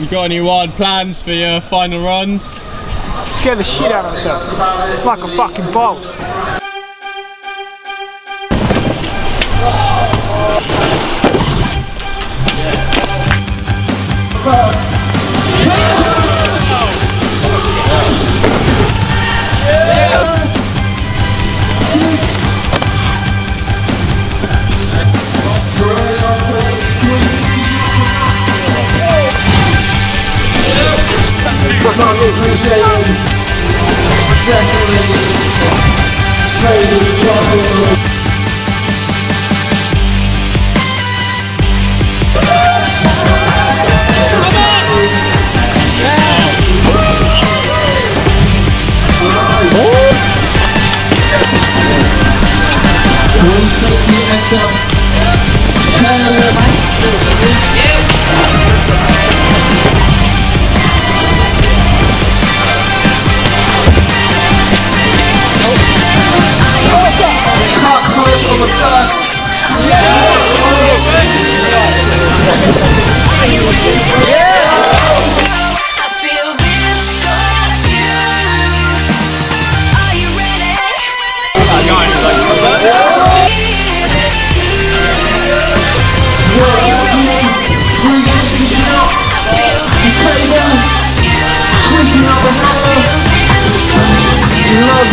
You got any wild plans for your final runs? Scare the shit out of myself. Like a fucking boss.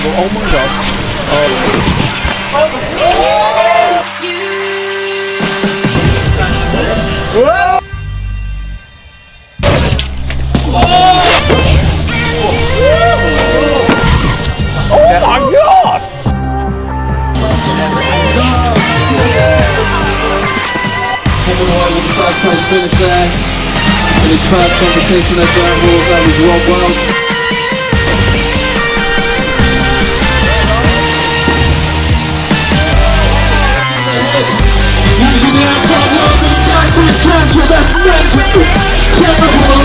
Kevin White with the first place finish there. In his first competition at that was Rob Wells. Backward transfer, that's